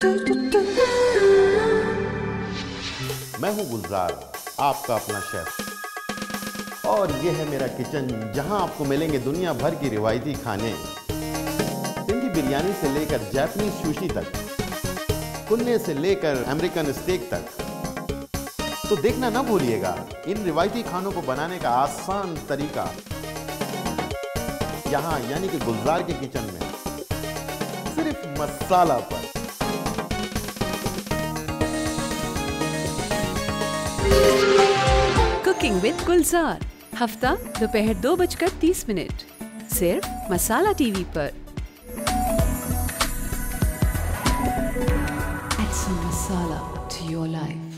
मैं हूँ गुलजार, आपका अपना शेफ और ये है मेरा किचन जहाँ आपको मिलेंगे दुनिया भर की रिवायती खाने। सिंधी बिरयानी से लेकर जापानीज सुशी तक कुन्ने से लेकर अमेरिकन स्टेक तक। तो देखना ना भूलिएगा, इन रिवायती खानों को बनाने का आसान तरीका। यहाँ यानी कि गुलजार के किचन में सिर्फ़ मसाला पर कुकिंग विद गुलजार हफ़्ता दोपहर दो बजकर तीस मिनट। सिर्फ़ मसाला टीवी पर। Masala to your life.